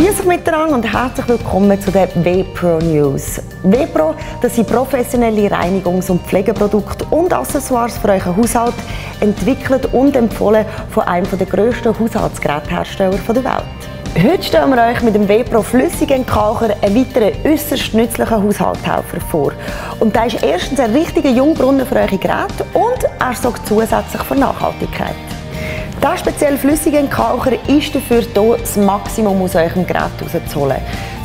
Grüß euch miteinander und herzlich willkommen zu den WPRO News. WPRO, das sind professionelle Reinigungs- und Pflegeprodukte und Accessoires für euren Haushalt, entwickelt und empfohlen von einem der grössten Haushaltsgerätehersteller der Welt. Heute stellen wir euch mit dem WPRO Flüssigentkalker einen weiteren äußerst nützlichen Haushaltshelfer vor. Und der ist erstens ein richtiger Jungbrunnen für eure Geräte und er sorgt zusätzlich für Nachhaltigkeit. Der speziell flüssige Entkalker ist dafür da, das Maximum aus eurem Gerät herauszuholen.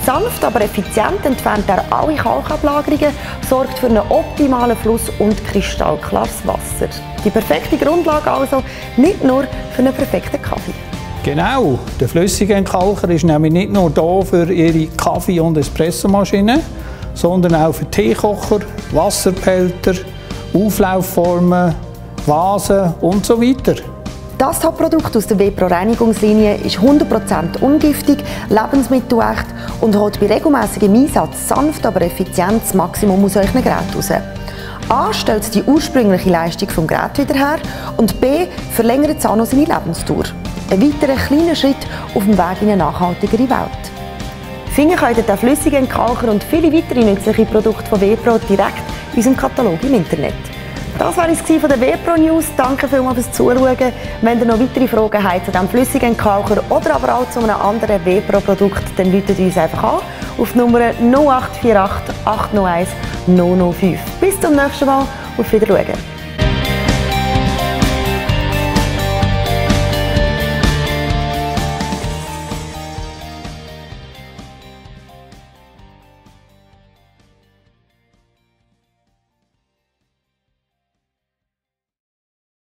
Sanft, aber effizient entfernt er alle Kalkablagerungen, sorgt für einen optimalen Fluss und kristallklares Wasser. Die perfekte Grundlage also, nicht nur für einen perfekten Kaffee. Genau, der flüssige Entkalker ist nämlich nicht nur da für Ihre Kaffee- und Espressomaschine, sondern auch für Teekocher, Wasserpelter, Auflaufformen, Vasen und so weiter. Das Top-Produkt aus der Wepro Reinigungslinie ist 100% ungiftig, lebensmittelecht und holt bei regelmäßigem Einsatz sanft, aber effizient das Maximum aus euren Geräten raus. A stellt die ursprüngliche Leistung vom Gerät wieder her und B verlängert es auch noch seine Lebensdauer. Ein weiterer kleiner Schritt auf dem Weg in eine nachhaltigere Welt. Finden könnt ihr den flüssigen Entkalker und viele weitere nützliche Produkte von Wepro direkt in unserem Katalog im Internet. Das war es von der WPRO News. Danke vielmals fürs Zuschauen. Wenn ihr noch weitere Fragen habt zu diesem flüssigen Entkalker oder aber auch zu einem anderen WPRO Produkt, dann ruft uns einfach an auf Nummer 0848 801 005. Bis zum nächsten Mal. Auf Wiedersehen.